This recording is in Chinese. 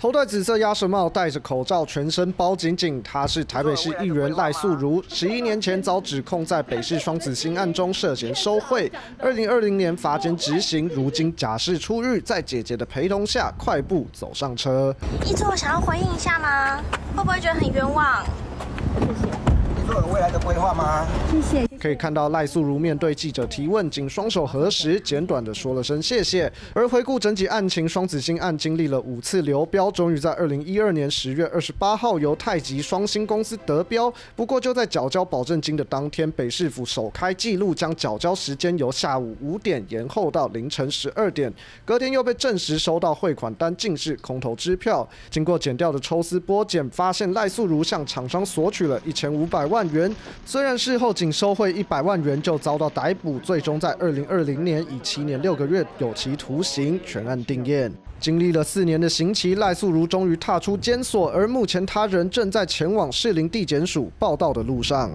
头戴紫色鸭舌帽，戴着口罩，全身包紧紧。他是台北市议员赖素如，十一年前遭指控在北市双子星案中涉嫌收贿，二零二零年罚监执行，如今假释出狱，在姐姐的陪同下，快步走上车。一我想要回应一下吗？会不会觉得很冤枉？谢谢。你做有未来的规划吗？谢谢。可以看到赖素如面对记者提问，仅双手合十，简短的说了声谢谢。而回顾整起案情，双子星案经历了五次流标，终于在二零一二年十月二十八号由太极双星公司得标。不过就在缴交保证金的当天，北市府首开记录，将缴交时间由下午五点延后到凌晨十二点。隔天又被证实收到汇款单，竟是空头支票。经过检调的抽丝剥茧，发现赖素如向厂商索取了一千五百万。元，虽然事后仅收回一百万元就遭到逮捕，最终在二零二零年以七年六个月有期徒刑全案定验。经历了四年的刑期，赖素如终于踏出监所，而目前他人正在前往士林地检署报道的路上。